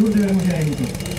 Giunta della Museento.